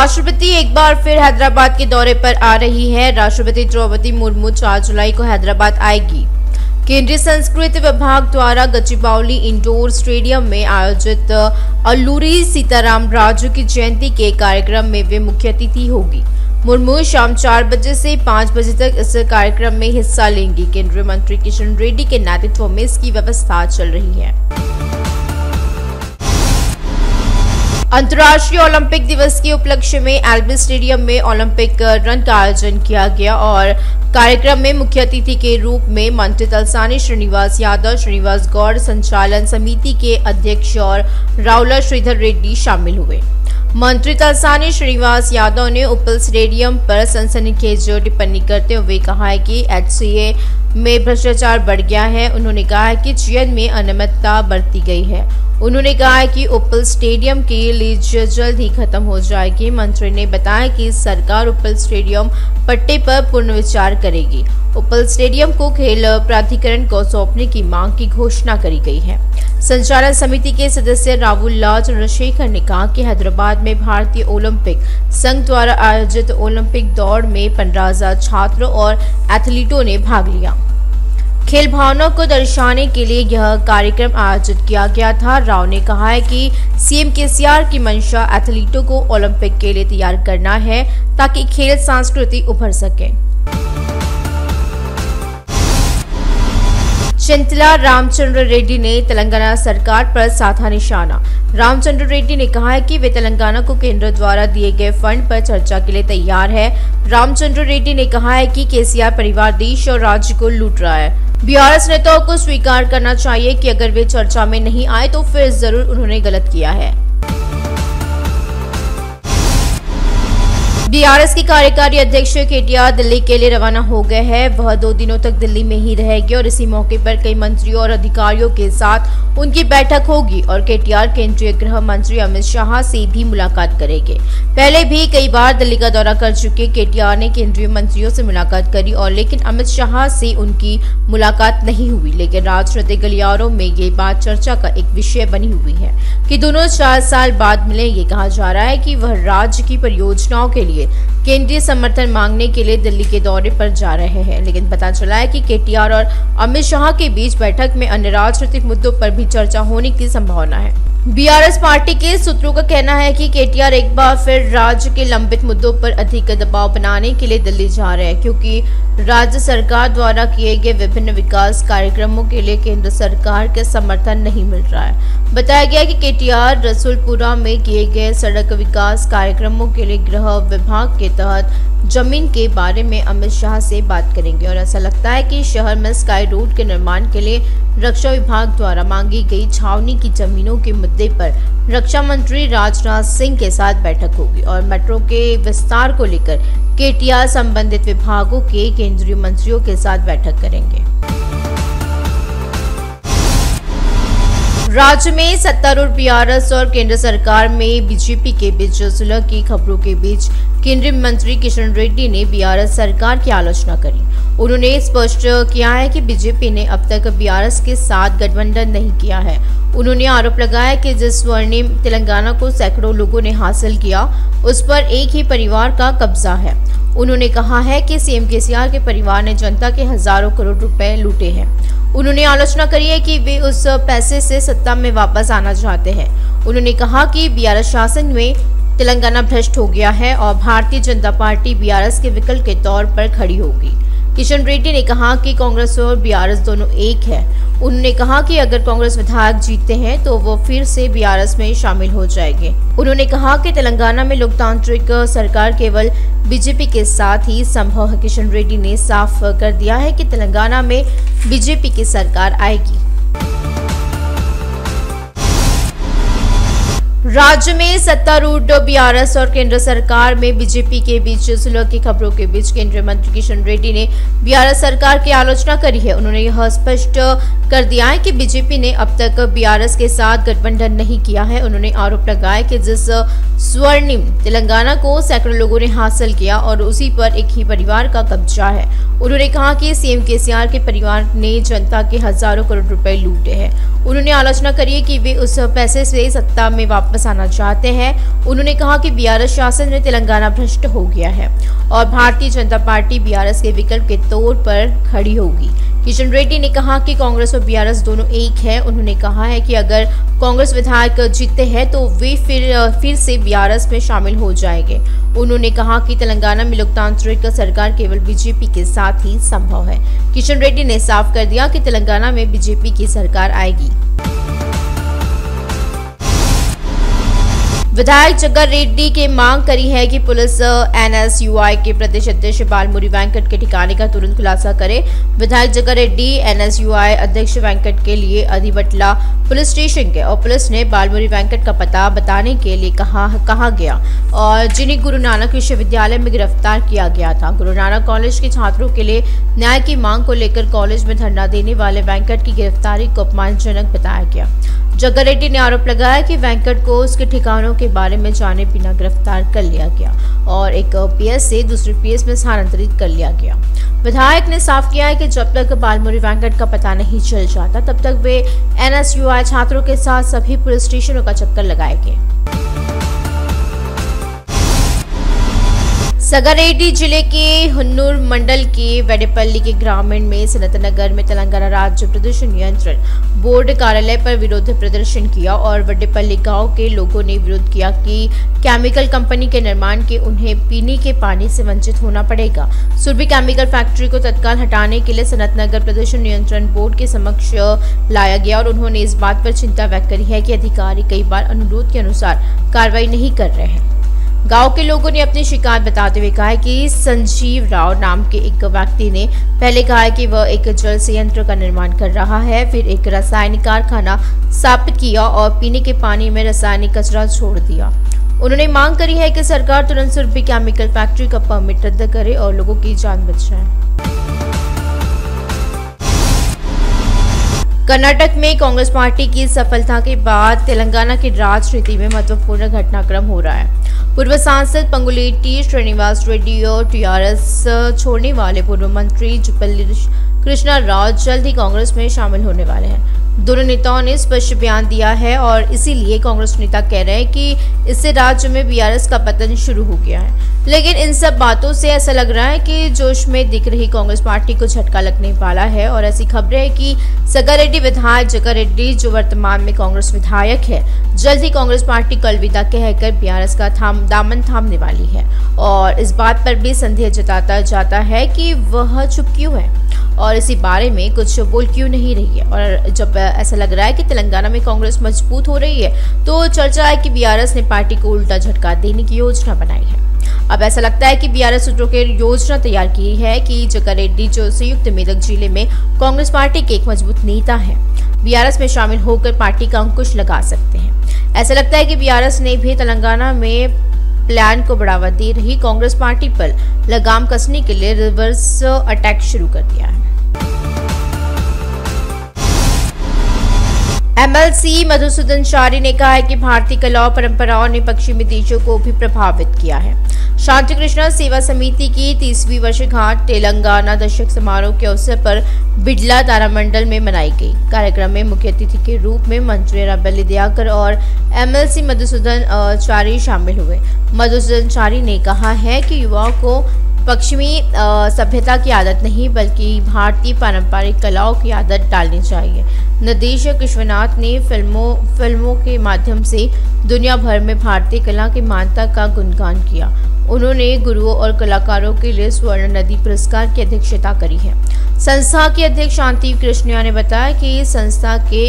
राष्ट्रपति एक बार फिर हैदराबाद के दौरे पर आ रही है। राष्ट्रपति द्रौपदी मुर्मू चार जुलाई को हैदराबाद आएगी। केंद्रीय संस्कृति विभाग द्वारा गचिबाउली इंडोर स्टेडियम में आयोजित अल्लूरी सीताराम राजू की जयंती के कार्यक्रम में वे मुख्य अतिथि होगी। मुर्मू शाम चार बजे से पाँच बजे तक इस कार्यक्रम में हिस्सा लेंगी। केंद्रीय मंत्री किशन रेड्डी के नेतृत्व में इसकी व्यवस्था चल रही है। अंतर्राष्ट्रीय ओलंपिक दिवस के उपलक्ष्य में एलबी स्टेडियम में ओलंपिक रन का आयोजन किया गया और कार्यक्रम में मुख्य अतिथि के रूप में मंत्री तलसानी, श्रीनिवास यादव, श्रीनिवास गौड़ संचालन समिति के अध्यक्ष और राउला श्रीधर रेड्डी शामिल हुए। मंत्री तलसानी, श्रीनिवास यादव ने उपल स्टेडियम पर सनसनीखेज टिप्पणी करते हुए कहा है कि एचसीए में भ्रष्टाचार बढ़ गया है। उन्होंने कहा है कि चयन में अनियमितता बरती गई है। उन्होंने कहा कि उपल स्टेडियम की लीज जल्द ही खत्म हो जाएगी। मंत्री ने बताया कि सरकार उपल स्टेडियम पट्टे पर पुनर्विचार करेगी। उपल स्टेडियम को खेल प्राधिकरण को सौंपने की मांग की घोषणा करी गई है। संचालन समिति के सदस्य राहुल लाल चंद्रशेखर ने कहा कि हैदराबाद में भारतीय ओलंपिक संघ द्वारा आयोजित ओलंपिक दौड़ में पंद्रह छात्रों और एथलीटों ने भाग लिया। खेल भावना को दर्शाने के लिए यह कार्यक्रम आयोजित किया गया था। राव ने कहा है कि सीएम केसीआर की मंशा एथलीटों को ओलंपिक के लिए तैयार करना है ताकि खेल संस्कृति उभर सके। चिंतला रामचंद्र रेड्डी ने तेलंगाना सरकार पर साधा निशाना। रामचंद्र रेड्डी ने कहा है कि वे तेलंगाना को केंद्र द्वारा दिए गए फंड पर चर्चा के लिए तैयार है। रामचंद्र रेड्डी ने कहा है कि केसीआर परिवार देश और राज्य को लूट रहा है। बीआरएस नेताओं को स्वीकार करना चाहिए कि अगर वे चर्चा में नहीं आए तो फिर ज़रूर उन्होंने गलत किया है। बीआरएस की कार्यकारी अध्यक्ष केटीआर दिल्ली के लिए रवाना हो गए हैं। वह दो दिनों तक दिल्ली में ही रहेगी और इसी मौके पर कई मंत्रियों और अधिकारियों के साथ उनकी बैठक होगी और केटीआर केंद्रीय गृह मंत्री अमित शाह से भी मुलाकात करेंगे। पहले भी कई बार दिल्ली का दौरा कर चुके केटीआर ने केंद्रीय मंत्रियों से मुलाकात करी और लेकिन अमित शाह से उनकी मुलाकात नहीं हुई। लेकिन राजनीतिक गलियारों में ये बात चर्चा का एक विषय बनी हुई है कि दोनों चार साल बाद मिले, ये कहा जा रहा है कि वह राज्य की परियोजनाओं के लिए केंद्रीय समर्थन मांगने के लिए दिल्ली के दौरे पर जा रहे हैं, लेकिन पता चला है कि केटीआर और अमित शाह के बीच बैठक में अन्य राजनीतिक मुद्दों पर भी चर्चा होने की संभावना है। बीआरएस पार्टी के सूत्रों का कहना है कि केटीआर एक बार फिर राज्य के लंबित मुद्दों पर अधिक दबाव बनाने के लिए दिल्ली जा रहे हैं, क्योंकि राज्य सरकार द्वारा किए गए विभिन्न विकास कार्यक्रमों के लिए केंद्र सरकार के समर्थन नहीं मिल रहा है। बताया गया कि केटीआर रसूलपुरा में किए गए सड़क विकास कार्यक्रमों के लिए गृह विभाग के तहत ज़मीन के बारे में अमित शाह से बात करेंगे और ऐसा लगता है कि शहर में स्काई रोड के निर्माण के लिए रक्षा विभाग द्वारा मांगी गई छावनी की जमीनों के मुद्दे पर रक्षा मंत्री राजनाथ सिंह के साथ बैठक होगी और मेट्रो के विस्तार को लेकर केटीआर संबंधित विभागों के केंद्रीय मंत्रियों के साथ बैठक करेंगे। राज्य में सत्तारूढ़ बीआरएस और केंद्र सरकार में बीजेपी के बीच सुलह की खबरों के बीच केंद्रीय मंत्री किशन रेड्डी ने बीआरएस सरकार की आलोचना करी। उन्होंने स्पष्ट किया है कि बीजेपी ने अब तक बीआरएस के साथ गठबंधन नहीं किया है। उन्होंने आरोप लगाया कि जिस स्वर्णिम तेलंगाना को सैकड़ों लोगों ने हासिल किया, उस पर एक ही परिवार का कब्जा है। उन्होंने कहा है कि सीएम केसीआर के परिवार ने जनता के हज़ारों करोड़ रुपए लूटे हैं। उन्होंने आलोचना करी है कि वे उस पैसे से सत्ता में वापस आना चाहते हैं। उन्होंने कहा कि बीआरएस शासन में तेलंगाना भ्रष्ट हो गया है और भारतीय जनता पार्टी बीआरएस के विकल्प के तौर पर खड़ी होगी। किशन रेड्डी ने कहा कि कांग्रेस और बीआरएस दोनों एक है। उन्होंने कहा कि अगर कांग्रेस विधायक जीतते हैं तो वो फिर से बीआरएस में शामिल हो जाएँगे। उन्होंने कहा कि तेलंगाना में लोकतांत्रिक सरकार केवल बीजेपी के साथ ही संभव है। किशन रेड्डी ने साफ़ कर दिया है कि तेलंगाना में बीजेपी की सरकार आएगी। राज्य में सत्तारूढ़ बीआरएस और केंद्र सरकार में बीजेपी के बीच सुलह की खबरों के बीच केंद्रीय मंत्री किशन रेड्डी ने बीआरएस सरकार की आलोचना करी है। उन्होंने यह स्पष्ट कर दिया है कि बीजेपी ने अब तक बीआरएस के साथ गठबंधन नहीं किया है। उन्होंने आरोप लगाया कि जिस स्वर्णिम तेलंगाना को सैकड़ों लोगों ने हासिल किया और उसी पर एक ही परिवार का कब्जा है। उन्होंने कहा कि सीएम केसीआर के परिवार ने जनता के हज़ारों करोड़ रुपए लूटे हैं। उन्होंने आलोचना करी कि वे उस पैसे से सत्ता में वापस आना चाहते हैं। उन्होंने कहा कि बीआरएस शासन में तेलंगाना भ्रष्ट हो गया है और भारतीय जनता पार्टी बीआरएस के विकल्प के तौर पर खड़ी होगी। किशन रेड्डी ने कहा कि कांग्रेस और बीआरएस दोनों एक है। उन्होंने कहा है कि अगर कांग्रेस विधायक जीतते हैं तो वे फिर फिर से बीआरएस में शामिल हो जाएँगे। उन्होंने कहा कि तेलंगाना में लोकतांत्रिक सरकार केवल बीजेपी के साथ ही संभव है। किशन रेड्डी ने साफ़ कर दिया कि तेलंगाना में बीजेपी की सरकार आएगी। विधायक जग्गा रेड्डी के मांग करी है कि पुलिस एनएसयूआई के प्रदेश अध्यक्ष बालमुरी वेंकट के ठिकाने का तुरंत खुलासा करे। विधायक जग्गा रेड्डी, एनएसयूआई अध्यक्ष वेंकट के लिए अधिवटला पुलिस स्टेशन के, और पुलिस ने बालमुरी वेंकट का पता बताने के लिए कहा कहा गया। और जिन्हें गुरु नानक विश्वविद्यालय में गिरफ़्तार किया गया था। गुरु नानक कॉलेज के छात्रों के लिए न्याय की मांग को लेकर कॉलेज में धरना देने वाले वेंकट की गिरफ्तारी को अपमानजनक बताया गया। जग्गा रेड्डी ने आरोप लगाया कि वेंकट को उसके ठिकानों के बारे में जाने बिना गिरफ़्तार कर लिया गया और एक पीएस से दूसरे पीएस में स्थानांतरित कर लिया गया। विधायक ने साफ़ किया है कि जब तक बालमुरी वेंकट का पता नहीं चल जाता, तब तक वे एनएसयूआई छात्रों के साथ सभी पुलिस स्टेशनों का चक्कर लगाएँगे। सगारेड्डी ज़िले के हन्नूर मंडल के वेडेपल्ली के ग्रामीण में सनत नगर में तेलंगाना राज्य प्रदूषण नियंत्रण बोर्ड कार्यालय पर विरोध प्रदर्शन किया और वडेपल्ली गाँव के लोगों ने विरोध किया कि केमिकल कंपनी के निर्माण के उन्हें पीने के पानी से वंचित होना पड़ेगा। सुरभि केमिकल फैक्ट्री को तत्काल हटाने के लिए सनत नगर प्रदूषण नियंत्रण बोर्ड के समक्ष लाया गया और उन्होंने इस बात पर चिंता व्यक्त करी है कि अधिकारी कई बार अनुरोध के अनुसार कार्रवाई नहीं कर रहे हैं। गाँव के लोगों ने अपनी शिकायत बताते हुए कहा कि संजीव राव नाम के एक व्यक्ति ने पहले कहा कि वह एक जल संयंत्र का निर्माण कर रहा है, फिर एक रासायनिक कारखाना स्थापित किया और पीने के पानी में रासायनिक कचरा छोड़ दिया। उन्होंने मांग करी है कि सरकार तुरंत सुरभि केमिकल फैक्ट्री का परमिट रद्द करे और लोगों की जान बचाए कर्नाटक में कांग्रेस पार्टी की सफलता के बाद तेलंगाना की राजनीति में महत्वपूर्ण घटनाक्रम हो रहा है। पूर्व सांसद पंगुलेटी, श्रीनिवास रेड्डी और टीआरएस छोड़ने वाले पूर्व मंत्री जुपल कृष्णा राव जल्द ही कांग्रेस में शामिल होने वाले हैं। दोनों नेताओं ने स्पष्ट बयान दिया है और इसीलिए कांग्रेस नेता कह रहे हैं कि इससे राज्य में बीआरएस का पतन शुरू हो गया है। लेकिन इन सब बातों से ऐसा लग रहा है कि जोश में दिख रही कांग्रेस पार्टी को झटका लगने वाला है और ऐसी खबरें हैं कि सगा रेड्डी विधायक जगा रेड्डी, जो वर्तमान में कांग्रेस विधायक है, जल्द ही कांग्रेस पार्टी को अलविदा कहकर बीआरएस का थाम, दामन थामने वाली है। और इस बात पर भी संदेह जताता जाता है कि वह चुप क्यों है? और इसी बारे में कुछ बोल क्यों नहीं रही है? और जब ऐसा लग रहा है कि तेलंगाना में कांग्रेस मज़बूत हो रही है। तो चर्चा है कि बीआरएस ने पार्टी को उल्टा झटका देने की योजना बनाई है। अब ऐसा लगता है कि बीआरएस सूत्रों के योजना तैयार की है कि जका रेड्डी जो संयुक्त मेदक ज़िले में कांग्रेस पार्टी के एक मज़बूत नेता है बीआरएस में शामिल होकर पार्टी का अंकुश लगा सकते हैं। ऐसा लगता है कि बीआरएस ने भी तेलंगाना में प्लान को बढ़ावा दे रही कांग्रेस पार्टी पर लगाम कसने के लिए रिवर्स अटैक शुरू कर दिया है। एमएलसी मधुसूदन चारी ने कहा है कि भारतीय कला और परंपराओं ने पश्चिमी देशों को भी प्रभावित किया है। शांति कृष्णा सेवा समिति की तीसवीं वर्षगांठ तेलंगाना दशक समारोह के अवसर पर बिडला तारामंडल में मनाई गई। कार्यक्रम में मुख्य अतिथि के रूप में मंत्री रबली दयाकर और एमएलसी मधुसूदन चारी शामिल हुए। मधुसूदन चारी ने कहा है कि युवाओं को पश्चिमी सभ्यता की आदत नहीं, बल्कि भारतीय पारंपरिक कलाओं की आदत डालनी चाहिए। निर्देशक विश्वनाथ ने फ़िल्मों फ़िल्मों के माध्यम से दुनिया भर में भारतीय कला की मान्यता का गुणगान किया। उन्होंने गुरुओं और कलाकारों के लिए स्वर्ण नदी पुरस्कार की अध्यक्षता करी है। संस्था के अध्यक्ष शांति कृष्णिया ने बताया कि संस्था के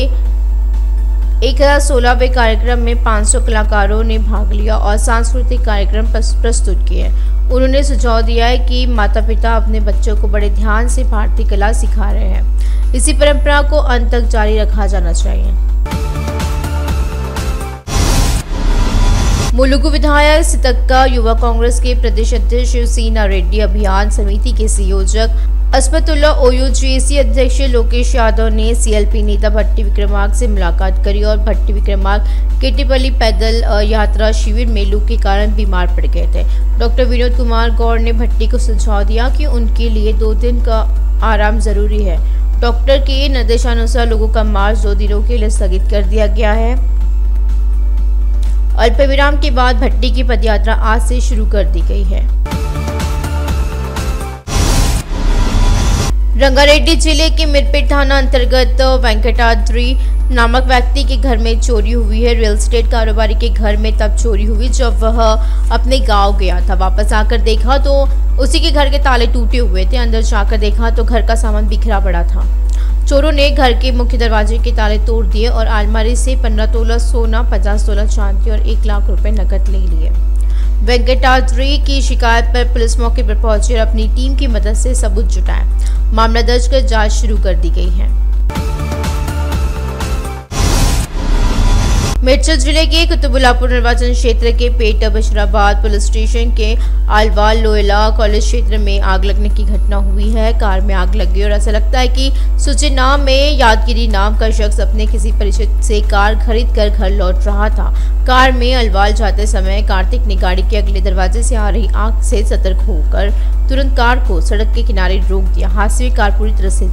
एक हज़ार सोलहवें कार्यक्रम में 500 कलाकारों ने भाग लिया और सांस्कृतिक कार्यक्रम प्रस्तुत किए। उन्होंने सुझाव दिया है कि माता पिता अपने बच्चों को बड़े ध्यान से भारतीय कला सिखा रहे हैं। इसी परंपरा को अंत तक जारी रखा जाना चाहिए। मुलुगु विधायक सितक्का युवा कांग्रेस के प्रदेश अध्यक्ष शिवसेना रेड्डी अभियान समिति के संयोजक अस्मतुल्ला ओयूजीसी अध्यक्ष लोकेश यादव ने सीएलपी नेता भट्टी विक्रमार्क से मुलाकात करी और भट्टी विक्रमार्क केटीपल्ली पैदल यात्रा शिविर में लू के कारण बीमार पड़ गए थे। डॉक्टर विनोद कुमार गौड़ ने भट्टी को सुझाव दिया कि उनके लिए दो दिन का आराम ज़रूरी है। डॉक्टर के निर्देशानुसार लोगों का मार्च दो दिनों के लिए स्थगित कर दिया गया है। अल्पविराम के बाद भट्टी की पदयात्रा आज से शुरू कर दी गई है। रंगारेड्डी ज़िले के मिरपेट थाना अंतर्गत वेंकटाद्री नामक व्यक्ति के घर में चोरी हुई है। रियल स्टेट कारोबारी के घर में तब चोरी हुई जब वह अपने गाँव गया था। वापस आकर देखा तो उसी के घर के ताले टूटे हुए थे। अंदर जाकर देखा तो घर का सामान बिखरा पड़ा था। चोरों ने घर के मुख्य दरवाजे के ताले तोड़ दिए और आलमारी से पंद्रह तोला सोना, पचास तोला चांदी और एक लाख रुपए नकद ले लिए। वेंकटाद्री की शिकायत पर पुलिस मौके पर पहुँची और अपनी टीम की मदद से सबूत जुटाए। मामला दर्ज कर जाँच शुरू कर दी गई है। मेरठ ज़िले के कुतुबुल्लापुर निर्वाचन क्षेत्र के पेट बशराबाद पुलिस स्टेशन के आलवाल लोयला कॉलेज क्षेत्र में आग लगने की घटना हुई है। कार में आग लग गई और ऐसा लगता है कि सुचिना में यादगिरी नाम का शख्स अपने किसी परिचित से कार खरीद कर घर लौट रहा था। कार में अलवाल जाते समय कार्तिक ने गाड़ी के अगले दरवाजे से आ रही आग से सतर्क होकर तुरंत कार को सड़क के किनारे रोक दिया। हादसे में कार पूरी तरह से